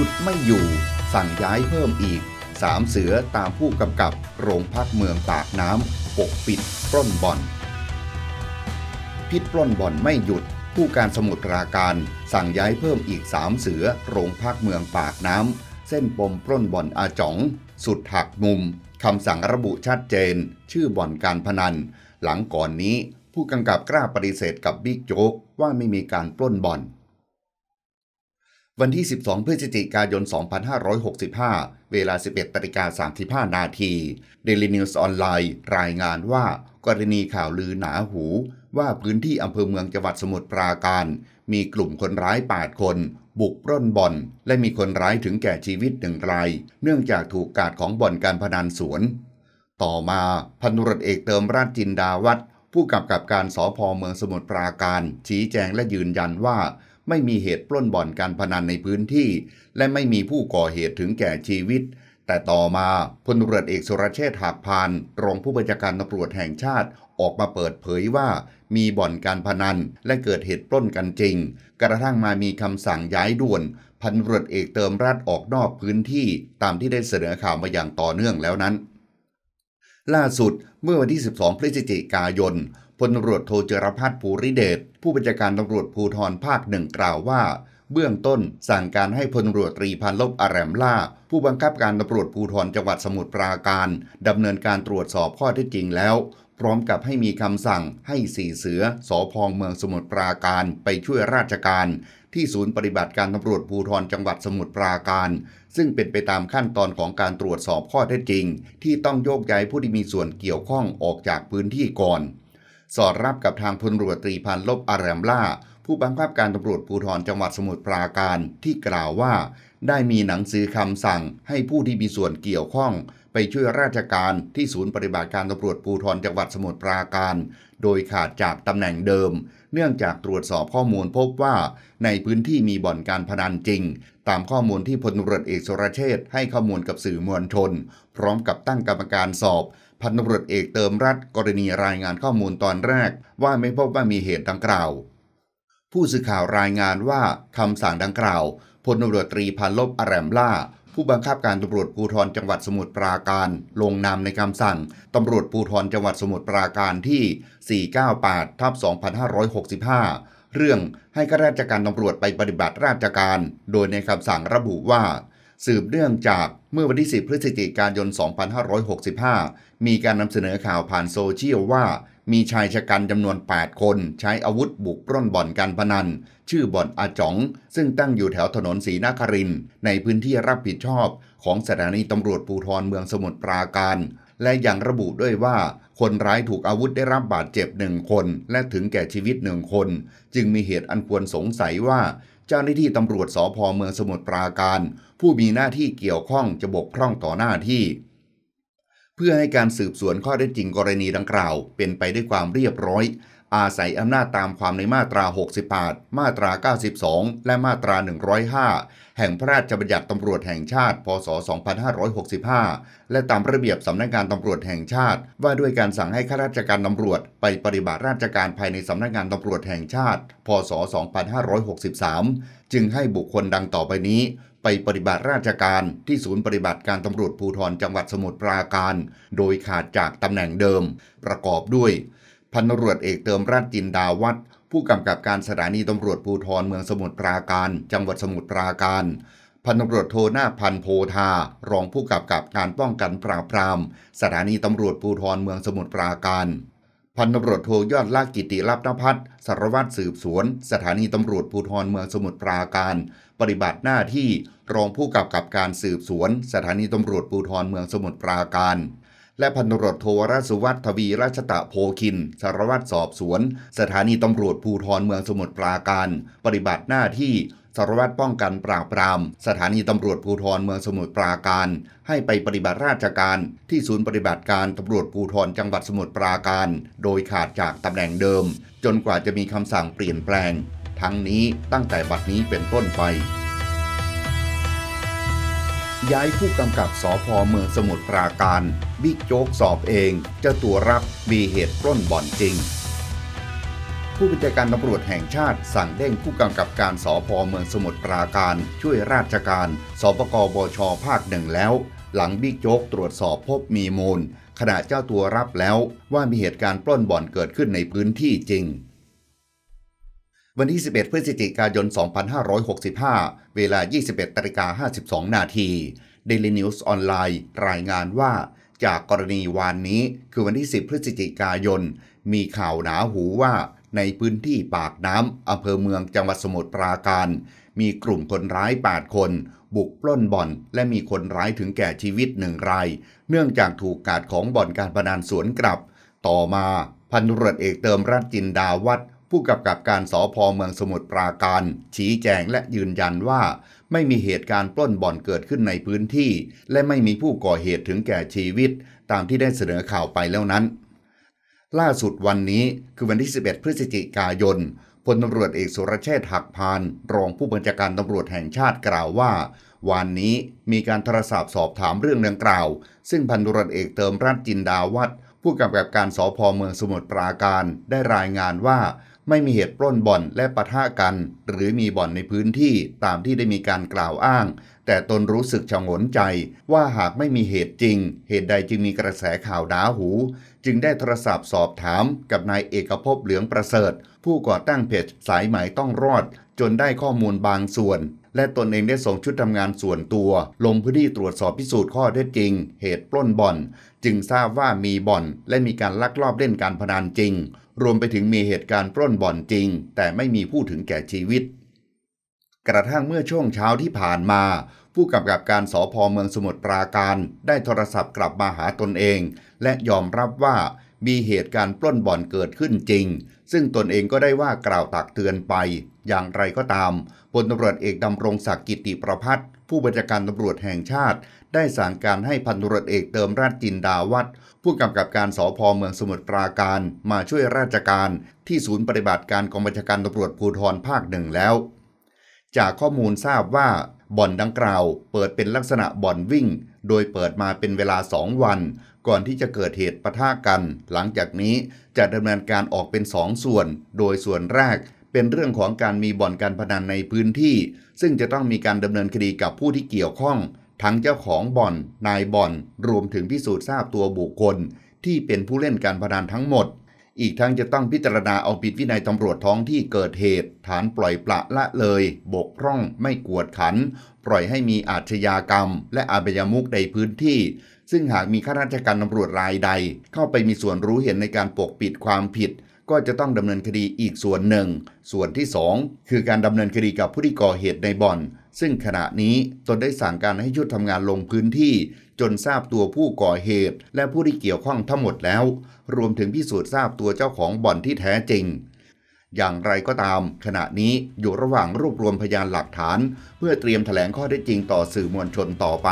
ฉุดไม่อยู่ สั่งย้ายเพิ่มอีกสามเสือตามผู้กำกับโรงพักเมืองปากน้ำปกปิดปล้นบ่อน พิษปล้นบ่อนไม่หยุด ผู้การสมุทรปราการ สั่งย้ายเพิ่มอีกสามเสือโรงพักเมืองปากน้ำเส้นปมปล้นบ่อนอาจ๋อง สุดหักมุมคำสั่งระบุชัดเจน ชื่อบ่อนการพนัน หลังก่อนนี้ ผู้กำกับกล้าปฏิเสธกับบิ๊กโจ๊กว่าไม่มีการปล้นบ่อน วันที่ 12 พฤศจิกายน 2565 เวลา 11นาฬิกา35 นาที Daily News ออนไลน์รายงานว่ากรณีข่าวลือหนาหูว่าพื้นที่อำเภอเมืองจังหวัดสมุทรปราการ มีกลุ่มคนร้าย 8 คน บุกปล้นบ่อน และมีคนร้ายถึงแก่ชีวิตหนึ่งราย เนื่องจากถูกกาดของบ่อนการพนันสวน ต่อมาพันตุรเอกเติมราชจินดาวัฒน์ผู้กำกับการสพเมืองสมุทรปราการ ชี้แจงและยืนยันว่า ไม่มีเหตุปล้นบ่อนการพนันในพื้นที่ และไม่มีผู้ก่อเหตุถึงแก่ชีวิต แต่ต่อมาพลตรวจเอกสุรเชษฐ์หักพาน รองผู้บัญชาการตำรวจแห่งชาติออกมาเปิดเผยว่ามีบ่อนการพนันและเกิดเหตุปล้นกันจริง กระทั่งมามีคำสั่งย้ายด่วน พันตรวจเอกเติมรัฐออกนอกพื้นที่ตามที่ได้เสนอข่าวมาอย่างต่อเนื่องแล้วนั้น ล่าสุดเมื่อวันที่ 12 พฤศจิกายน พลตำรวจโทเจรพัฒน์ภูริเดชผู้บัญชาการตำรวจภูธรภาคหนึ่งกล่าวว่า เบื้องต้นสั่งการให้พลตำรวจตรีพันลบอารมล่า ผู้บังคับการตำรวจภูธรจังหวัดสมุทรปราการดำเนินการตรวจสอบข้อเท็จจริงแล้ว พร้อมกับให้มีคำสั่งให้สี่เสือสอพองเมืองสมุทรปราการไปช่วยราชการที่ศูนย์ปฏิบัติการตำรวจภูธรจังหวัดสมุทรปราการ ซึ่งเป็นไปตามขั้นตอนของการตรวจสอบข้อเท็จจริง ที่ต้องโยกย้ายผู้ที่มีส่วนเกี่ยวข้องออกจากพื้นที่ก่อน สอดรับกับทางพลตำรวจตรีพันลบอารมล่า ผู้บังคับการตำรวจภูธรจังหวัดสมุทรปราการที่กล่าวว่า ได้มีหนังสือคำสั่งให้ผู้ที่มีส่วนเกี่ยวข้อง ไปช่วยราชการที่ศูนย์ปฏิบัติการตำรวจภูธรจังหวัดสมุทรปราการ โดยขาดจากตำแหน่งเดิม เนื่องจากตรวจสอบข้อมูลพบว่า ในพื้นที่มีบ่อนการพนันจริง ตามข้อมูลที่พลตำรวจเอกสุรเชษให้ข้อมูลกับสื่อมวลชน พร้อมกับตั้งกรรมการสอบ พันตำรวจเอกเติมรัฐกรณีรายงานข้อมูลตอนแรก ว่าไม่พบว่ามีเหตุดังกล่าว ผู้สื่อข่าวรายงานว่าคำสั่งดังกล่าวพลตำรวจตรีพันลบอารมล่า ผู้บังคับการตำรวจภูธรจังหวัดสมุทรปราการ ลงนามในคำสั่งตำรวจภูธรจังหวัดสมุทรปราการที่ 498ทับ2565 เรื่องให้ข้าราชการตำรวจไปปฏิบัติราชการ โดยในคำสั่งระบุว่า สืบเนื่องจากเมื่อวันที่ 10 พฤศจิกายน 2565 มีการนำเสนอข่าวผ่านโซเชียลว่า มีชายชะกันจำนวน 8 คน ใช้อาวุธบุกปล้นบ่อนการพนัน ชื่อบ่อนอาจ๋อง ซึ่งตั้งอยู่แถวถนนศรีนาคริน ในพื้นที่รับผิดชอบของสถานีตำรวจภูธรเมืองสมุทรปราการ และยังระบุด้วยว่าคนร้ายถูกอาวุธได้รับบาดเจ็บหนึ่งคน และถึงแก่ชีวิตหนึ่งคน จึงมีเหตุอันควรสงสัยว่า เจ้าหน้าที่ตำรวจสพเมืองสมุทรปราการ ผู้มีหน้าที่เกี่ยวข้องจะบกพร่องต่อหน้าที่ เพื่อให้การสืบสวนข้อได้จริงกรณีดังกล่าว เป็นไปด้วยความเรียบร้อย อาศัยอำนาจตามความในมาตรา 68 มาตรา 92 และมาตรา 105 แห่งพระราชบัญญัติตำรวจแห่งชาติ พศ 2565 และตามระเบียบสำนักงานตำรวจแห่งชาติ ว่าด้วยการสั่งให้ข้าราชการตำรวจ ไปปฏิบัติราชการภายในสำนักงานตำรวจแห่งชาติ พศ 2563 จึงให้บุคคลดังต่อไปนี้ ไปปฏิบัติราชการที่ศูนย์ปฏิบัติการตำรวจภูธรจังหวัดสมุทรปราการ โดยขาดจากตำแหน่งเดิม ประกอบด้วย พันตำรวจเอกเติมราชจินดาวัฒน์ผู้กำกับการสถานีตำรวจภูธรเมืองสมุทรปราการ จังหวัดสมุทรปราการ พันตำรวจโทนาคพันโพธา รองผู้กำกับการป้องกันปราบปราม สถานีตำรวจภูธรเมืองสมุทรปราการ พันตำรวจโทยอดลากิติรับนพัฒสารวัตรสืบสวน สถานีตำรวจภูธรเมืองสมุทรปราการ ปฏิบัติหน้าที่รองผู้กำกับการสืบสวน สถานีตำรวจภูธรเมืองสมุทรปราการ และพันตำรวจโทวรสุวัฒน์ทวีราชตะโพคิน สารวัตรสอบสวน สถานีตำรวจภูธรเมืองสมุทรปราการ ปฏิบัติหน้าที่สารวัตรป้องกันปราบปราม สถานีตำรวจภูธรเมืองสมุทรปราการ ให้ไปปฏิบัติราชการที่ศูนย์ปฏิบัติการตำรวจภูธรจังหวัดสมุทรปราการ โดยขาดจากตำแหน่งเดิม จนกว่าจะมีคำสั่งเปลี่ยนแปลง ทั้งนี้ตั้งแต่บัดนี้เป็นต้นไป ย้ายผู้กำกับสอพอเมืองสมุทรปราการ บิ๊กโจ๊กสอบเอง เจ้าตัวรับมีเหตุปล้นบ่อนจริง ผู้บัญชาการตำรวจแห่งชาติ สั่งเด้งผู้กำกับการสพเมืองสมุทรปราการ ช่วยราชการสปกบชภาคหนึ่งแล้ว หลังบิ๊กโจ๊กตรวจสอบพบมีมูลขณะเจ้าตัวรับแล้วว่ามีเหตุการณ์ปล้นบ่อนเกิดขึ้นในพื้นที่จริง วันที่ 11 พฤศจิกายน 2565 เวลา 21นาฬิกา52 นาที Daily News ออนไลน์รายงานว่า จากกรณีวานนี้คือวันที่ 10 พฤศจิกายน มีข่าวหนาหูว่าในพื้นที่ปากน้ำอำเภอเมืองจังหวัดสมุทรปราการ มีกลุ่มคนร้าย 8 คน บุกปล้นบ่อน และมีคนร้ายถึงแก่ชีวิตหนึ่งราย เนื่องจากถูกกาดของบ่อนการพนันสวนกลับ ต่อมาพันตรวจเอกเติมรัตจินดาวัฒน์ ผู้กำกับการสอพอเมืองสมุทรปราการ ชี้แจงและยืนยันว่า ไม่มีเหตุการณ์ปล้นบ่อนเกิดขึ้นในพื้นที่ และไม่มีผู้ก่อเหตุถึงแก่ชีวิต ตามที่ได้เสนอข่าวไปแล้วนั้น ล่าสุดวันนี้คือวันที่ 11 พฤศจิกายนพลตำรวจเอกสุรเชษฐ์หักพาน รองผู้บัญชาการตำรวจแห่งชาติกล่าวว่า วันนี้มีการโทรศัพท์สอบถามเรื่องดังกล่าว ซึ่งพันตำรวจเอกเติมรัตจินดาวัฒผู้กำกับการสพเมืองสมุทรปราการได้รายงานว่า ไม่มีเหตุปล้นบ่อนและปะทะกัน หรือมีบ่อนในพื้นที่ตามที่ได้มีการกล่าวอ้าง แต่ตนรู้สึกฉงนใจว่าหากไม่มีเหตุจริง เหตุใดจึงมีกระแสข่าวด้าหู จึงได้โทรศัพท์สอบถามกับนายเอกภพเหลืองประเสริฐ ผู้ก่อตั้งเพจสายไหมต้องรอด จนได้ข้อมูลบางส่วน และตนเองได้ส่งชุดทำงานส่วนตัว ลงพื้นที่ตรวจสอบพิสูจน์ข้อเท็จจริง เหตุปล้นบ่อน จึงทราบว่ามีบ่อน และมีการลักลอบเล่นการพนันจริง รวมไปถึงมีเหตุการณ์ปล้นบ่อนจริง แต่ไม่มีผู้ถึงแก่ชีวิต กระทั่งเมื่อช่วงเช้าที่ผ่านมา ผู้กำกับการสพเมืองสมุทรปราการ ได้โทรศัพท์กลับมาหาตนเอง และยอมรับว่า มีเหตุการณ์ปล้นบ่อนเกิดขึ้นจริง ซึ่งตนเองก็ได้ว่ากล่าวตักเตือนไป อย่างไรก็ตามพลตำรวจเอกดำรงศักดิ์กิติประพัฒน์ผู้บัญชาการตำรวจแห่งชาติ ได้สั่งการให้พันตำรวจเอกเติมราชจินดาวัฒน์ผู้กำกับการสพเมืองสมุทรปราการ มาช่วยราชการที่ศูนย์ปฏิบัติการกองบัญชาการตำรวจภูธรภาคหนึ่งแล้ว จากข้อมูลทราบว่าบ่อนดังกล่าว เปิดเป็นลักษณะบ่อนวิ่ง โดยเปิดมาเป็นเวลาสองวัน ก่อนที่จะเกิดเหตุปะทะกัน หลังจากนี้จะดำเนินการออกเป็นสองส่วน โดยส่วนแรกเป็นเรื่องของการมีบ่อนการพนันในพื้นที่ ซึ่งจะต้องมีการดำเนินคดีกับผู้ที่เกี่ยวข้อง ทั้งเจ้าของบ่อน นายบ่อน รวมถึงพิสูจน์ทราบตัวบุคคล ที่เป็นผู้เล่นการพนันทั้งหมด อีกทั้งจะต้องพิจารณาเอาผิดวินัยตำรวจท้องที่เกิดเหตุ ฐานปล่อยปละละเลย บกพร่องไม่กวดขัน ปล่อยให้มีอาชญากรรม และอาบยามุกในพื้นที่ ซึ่งหากมีข้าราชการตำรวจรายใด เข้าไปมีส่วนรู้เห็นในการปกปิดความผิด ก็จะต้องดำเนินคดีอีกส่วนหนึ่ง ส่วนที่ 2 คือการดำเนินคดีกับผู้ที่ก่อเหตุในบ่อน ซึ่งขณะนี้ตนได้สั่งการให้ชุดทำงานลงพื้นที่ จนทราบตัวผู้ก่อเหตุ และผู้ที่เกี่ยวข้องทั้งหมดแล้ว รวมถึงพิสูจน์ทราบตัวเจ้าของบ่อนที่แท้จริง อย่างไรก็ตาม ขณะนี้อยู่ระหว่างรวบรวมพยานหลักฐาน เพื่อเตรียมแถลงข้อเท็จจริงต่อสื่อมวลชนต่อไป